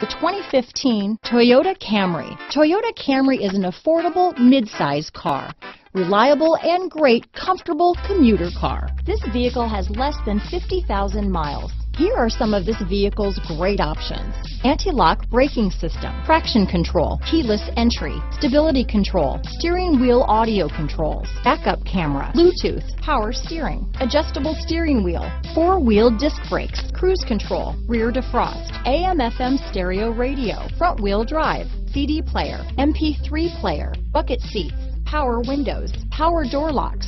The 2015 Toyota Camry. Toyota Camry is an affordable midsize car. Reliable and great comfortable commuter car. This vehicle has less than 50,000 miles. Here are some of this vehicle's great options. Anti-lock braking system, traction control, keyless entry, stability control, steering wheel audio controls, backup camera, Bluetooth, power steering, adjustable steering wheel, four-wheel disc brakes, cruise control, rear defrost, AM FM stereo radio, front wheel drive, CD player, MP3 player, bucket seats, power windows, power door locks,